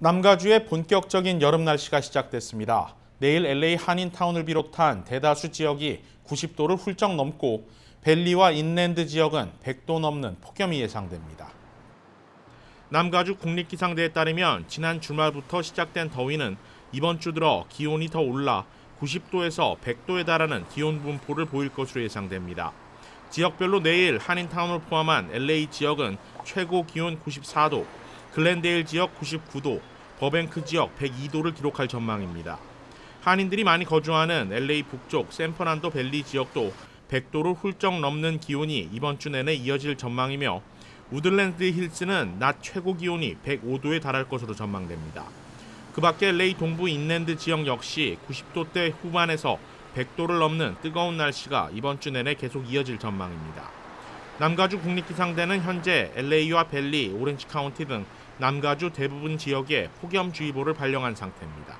남가주의 본격적인 여름 날씨가 시작됐습니다. 내일 LA 한인타운을 비롯한 대다수 지역이 90도를 훌쩍 넘고 벨리와 인랜드 지역은 100도 넘는 폭염이 예상됩니다. 남가주 국립기상대에 따르면 지난 주말부터 시작된 더위는 이번 주 들어 기온이 더 올라 90도에서 100도에 달하는 기온 분포를 보일 것으로 예상됩니다. 지역별로 내일 한인타운을 포함한 LA 지역은 최고 기온 94도, 글렌데일 지역 99도, 버뱅크 지역 102도를 기록할 전망입니다. 한인들이 많이 거주하는 LA 북쪽 샌퍼난도 밸리 지역도 100도를 훌쩍 넘는 기온이 이번 주 내내 이어질 전망이며 우들랜드 힐스는 낮 최고 기온이 105도에 달할 것으로 전망됩니다. 그 밖에 LA 동부 인랜드 지역 역시 90도대 후반에서 100도를 넘는 뜨거운 날씨가 이번 주 내내 계속 이어질 전망입니다. 남가주 국립기상대는 현재 LA와 벨리, 오렌지 카운티 등 남가주 대부분 지역에 폭염주의보를 발령한 상태입니다.